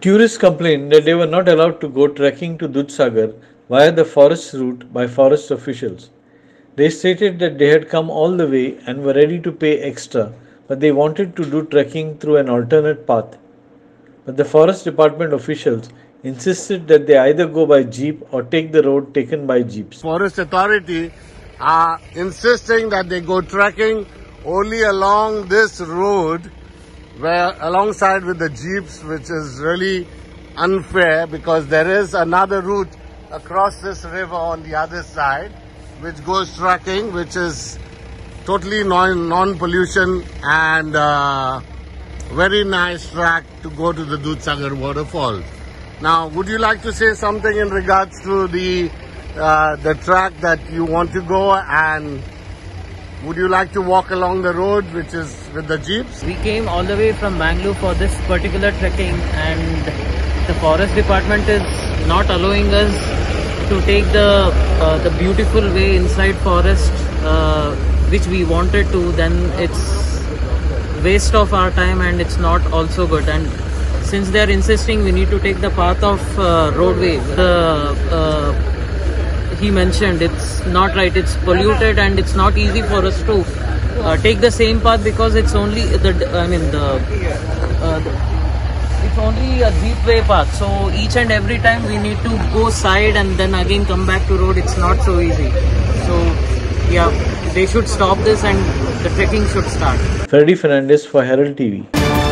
Tourists complained that they were not allowed to go trekking to Dudhsagar via the forest route by forest officials. They stated that they had come all the way and were ready to pay extra, but they wanted to do trekking through an alternate path. But the forest department officials insisted that they either go by jeep or take the road taken by jeeps. Forest Authority are insisting that they go trekking only along this road where alongside with the jeeps which is really unfair because there is another route across this river on the other side which goes trekking which is totally non non-pollution and uh, very nice track to go to the Dudhsagar waterfall. Now, would you like to say something in regards to the uh, the track that you want to go and would you like to walk along the road which is with the jeeps? We came all the way from Bangalore for this particular trekking and the forest department is not allowing us to take the uh, the beautiful way inside forest uh, which we wanted to. Then it's waste of our time and it's not also good. And since they are insisting we need to take the path of uh, roadway. The uh, he mentioned it's not right it's polluted and it's not easy for us to uh, take the same path because it's only the i mean the, uh, the it's only a deep way path. So each and every time we need to go side and then again come back to road it's not so easy. So yeah they should stop this and the trekking should start. Freddy Fernandez for Herald TV.